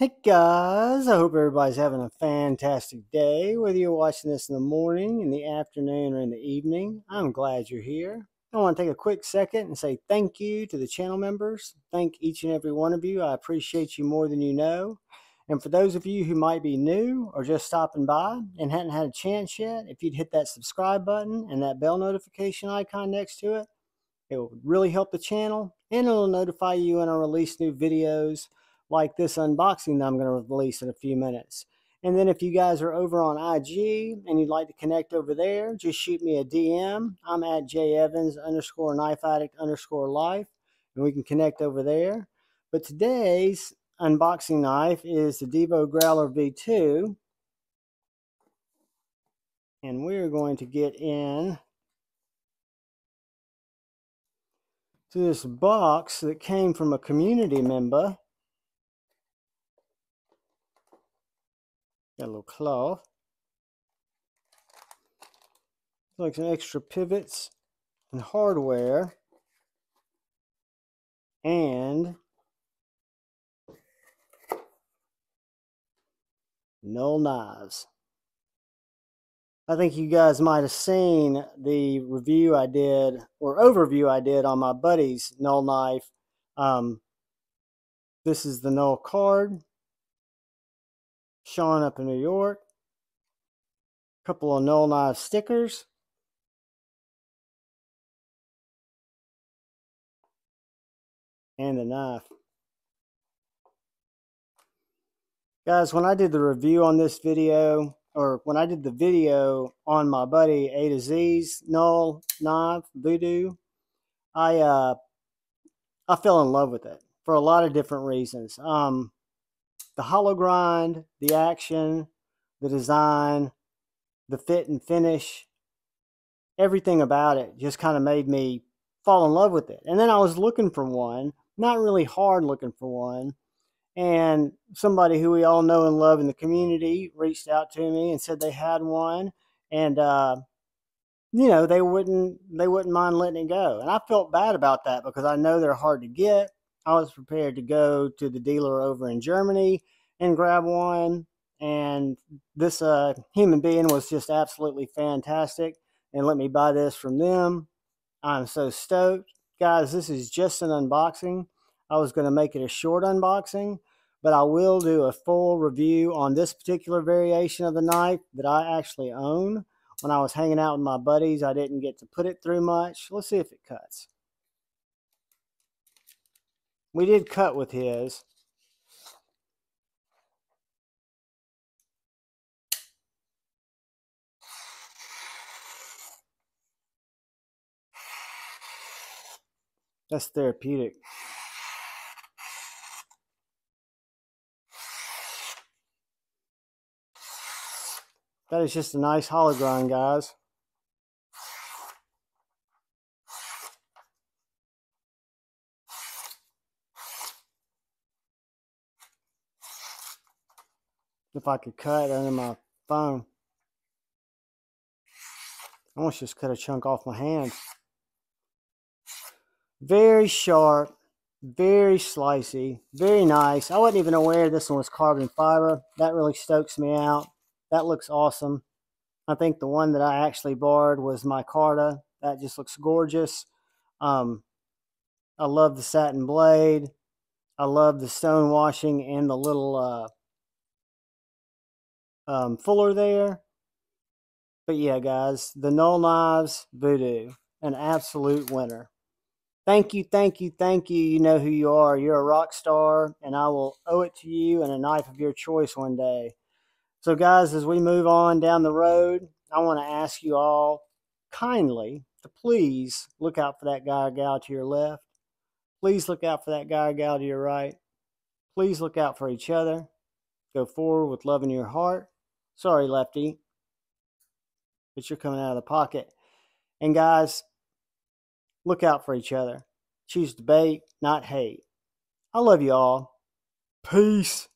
Hey guys, I hope everybody's having a fantastic day. Whether you're watching this in the morning, in the afternoon, or in the evening, I'm glad you're here. I want to take a quick second and say thank you to the channel members. Thank each and every one of you. I appreciate you more than you know. And for those of you who might be new or just stopping by and hadn't had a chance yet, if you'd hit that subscribe button and that bell notification icon next to it, it will really help the channel and it'll notify you when I release new videos like this unboxing that I'm going to release in a few minutes. And then if you guys are over on IG and you'd like to connect over there, just shoot me a DM. I'm at jevans underscore knife addict underscore life, and we can connect over there. But today's unboxing knife is the Devo Growler V2. And we're going to get in to this box that came from a community member Little cloth. Like some extra pivots and hardware. And null knives. I think you guys might have seen the review I did or overview I did on my buddy's null knife. Um, this is the null card. Sean up in New York. A couple of Null Knife stickers. And the knife. Guys, when I did the review on this video, or when I did the video on my buddy A to Z's Null Knife Voodoo, I uh, I fell in love with it for a lot of different reasons. Um, the hollow grind, the action, the design, the fit and finish, everything about it just kind of made me fall in love with it. And then I was looking for one, not really hard looking for one. And somebody who we all know and love in the community reached out to me and said they had one. And, uh, you know, they wouldn't, they wouldn't mind letting it go. And I felt bad about that because I know they're hard to get. I was prepared to go to the dealer over in Germany and grab one. And this uh, human being was just absolutely fantastic and let me buy this from them. I'm so stoked. Guys, this is just an unboxing. I was going to make it a short unboxing, but I will do a full review on this particular variation of the knife that I actually own. When I was hanging out with my buddies, I didn't get to put it through much. Let's see if it cuts. We did cut with his. That's therapeutic. That is just a nice hollow grind, guys. If I could cut under my phone. I almost just cut a chunk off my hand. Very sharp, very slicey, very nice. I wasn't even aware this one was carbon fiber. That really stokes me out. That looks awesome. I think the one that I actually borrowed was my micarta. That just looks gorgeous. Um, I love the satin blade. I love the stone washing and the little uh, um, fuller there. But yeah, guys, the Null Knives Voodoo, an absolute winner. Thank you, thank you, thank you. You know who you are. You're a rock star, and I will owe it to you and a knife of your choice one day. So, guys, as we move on down the road, I want to ask you all kindly to please look out for that guy or gal to your left. Please look out for that guy or gal to your right. Please look out for each other. Go forward with love in your heart Sorry, lefty, but you're coming out of the pocket. And guys, look out for each other. Choose debate, not hate. I love you all. Peace.